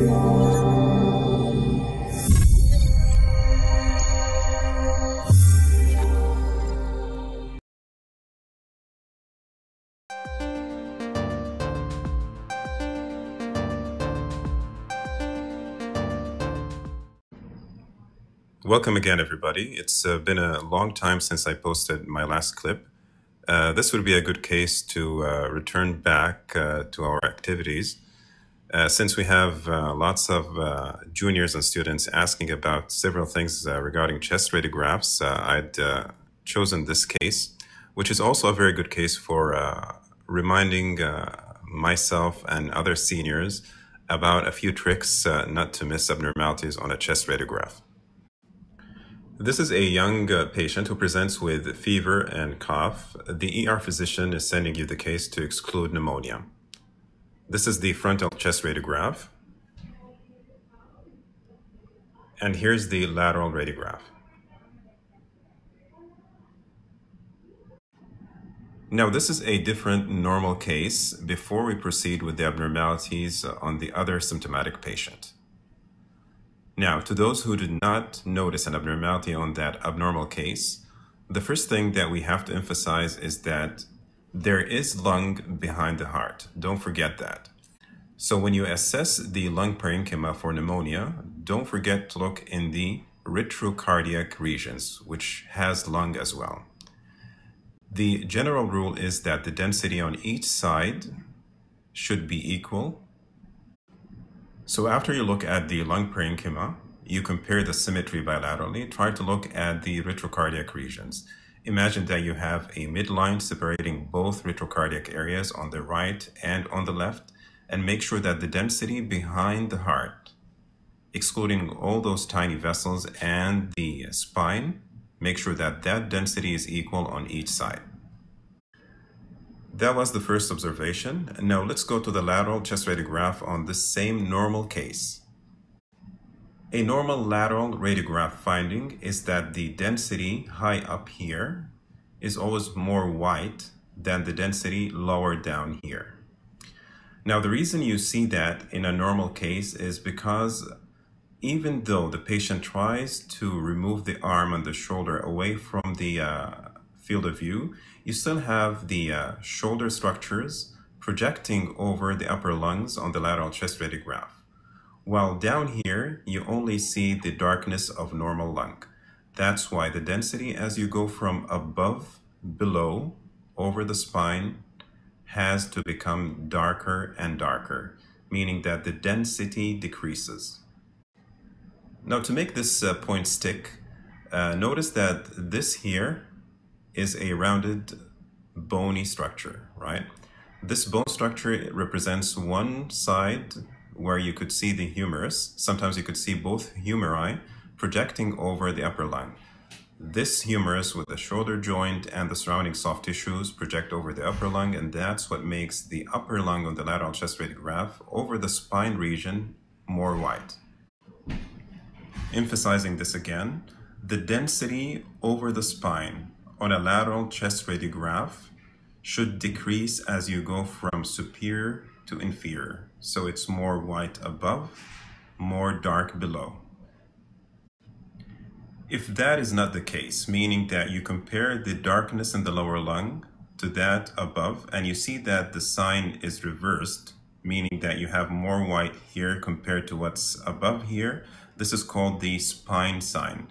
Welcome again, everybody. It's uh, been a long time since I posted my last clip. Uh, this would be a good case to uh, return back uh, to our activities. Uh, since we have uh, lots of juniors and students asking about several things regarding chest radiographs, I'd chosen this case, which is also a very good case for reminding myself and other seniors about a few tricks not to miss abnormalities on a chest radiograph. This is a young uh, patient who presents with fever and cough. The ER physician is sending you the case to exclude pneumonia. This is the frontal chest radiograph. And here's the lateral radiograph. Now, this is a different normal case before we proceed with the abnormalities on the other symptomatic patient. Now, to those who did not notice an abnormality on that abnormal case, the first thing that we have to emphasize is that there is lung behind the heart. Don't forget that. So when you assess the lung parenchyma for pneumonia, don't forget to look in the retrocardiac regions, which has lung as well. The general rule is that the density on each side should be equal so after you look at the lung parenchyma, you compare the symmetry bilaterally, try to look at the retrocardiac regions. Imagine that you have a midline separating both retrocardiac areas on the right and on the left, and make sure that the density behind the heart, excluding all those tiny vessels and the spine, make sure that that density is equal on each side. That was the first observation. Now let's go to the lateral chest radiograph on the same normal case. A normal lateral radiograph finding is that the density high up here is always more white than the density lower down here. Now the reason you see that in a normal case is because even though the patient tries to remove the arm and the shoulder away from the uh, field of view, you still have the uh, shoulder structures projecting over the upper lungs on the lateral chest radiograph. While down here, you only see the darkness of normal lung. That's why the density as you go from above, below, over the spine, has to become darker and darker, meaning that the density decreases. Now to make this uh, point stick, uh, notice that this here is a rounded bony structure, right? This bone structure represents one side where you could see the humerus. Sometimes you could see both humeri projecting over the upper lung. This humerus with the shoulder joint and the surrounding soft tissues project over the upper lung, and that's what makes the upper lung on the lateral chest radiograph over the spine region more white. Emphasizing this again, the density over the spine on a lateral chest radiograph should decrease as you go from superior to inferior. So it's more white above, more dark below. If that is not the case, meaning that you compare the darkness in the lower lung to that above, and you see that the sign is reversed, meaning that you have more white here compared to what's above here, this is called the spine sign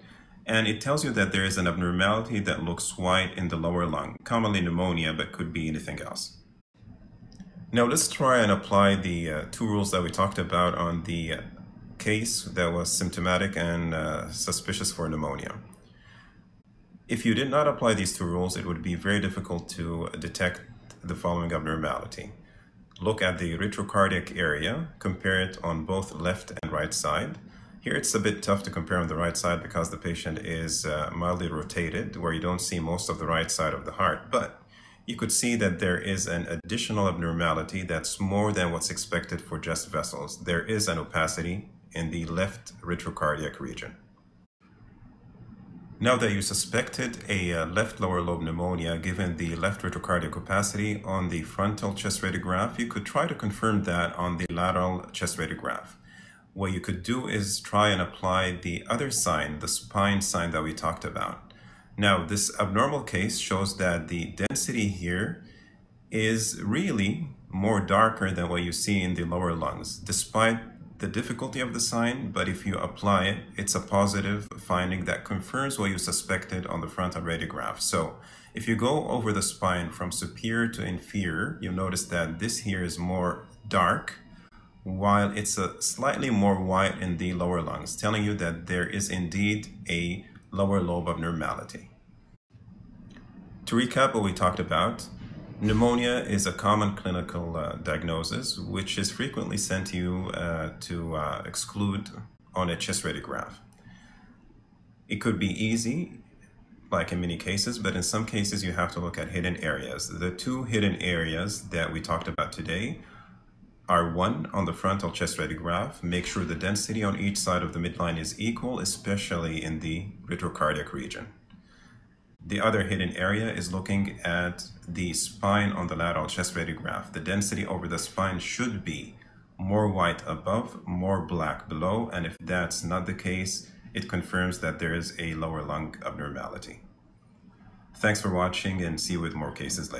and it tells you that there is an abnormality that looks white in the lower lung, commonly pneumonia, but could be anything else. Now let's try and apply the uh, two rules that we talked about on the uh, case that was symptomatic and uh, suspicious for pneumonia. If you did not apply these two rules, it would be very difficult to detect the following abnormality. Look at the retrocardiac area, compare it on both left and right side, here it's a bit tough to compare on the right side because the patient is uh, mildly rotated where you don't see most of the right side of the heart, but you could see that there is an additional abnormality that's more than what's expected for just vessels. There is an opacity in the left retrocardiac region. Now that you suspected a uh, left lower lobe pneumonia given the left retrocardiac opacity on the frontal chest radiograph, you could try to confirm that on the lateral chest radiograph. What you could do is try and apply the other sign, the spine sign that we talked about. Now, this abnormal case shows that the density here is really more darker than what you see in the lower lungs, despite the difficulty of the sign, but if you apply it, it's a positive finding that confirms what you suspected on the frontal radiograph. So if you go over the spine from superior to inferior, you'll notice that this here is more dark, while it's a slightly more white in the lower lungs, telling you that there is indeed a lower lobe abnormality. To recap what we talked about, Pneumonia is a common clinical uh, diagnosis which is frequently sent to you uh, to uh, exclude on a chest radiograph. It could be easy, like in many cases, but in some cases you have to look at hidden areas. The two hidden areas that we talked about today are one on the frontal chest radiograph, make sure the density on each side of the midline is equal, especially in the retrocardiac region. The other hidden area is looking at the spine on the lateral chest radiograph. The density over the spine should be more white above, more black below, and if that's not the case, it confirms that there is a lower lung abnormality. Thanks for watching and see you with more cases later.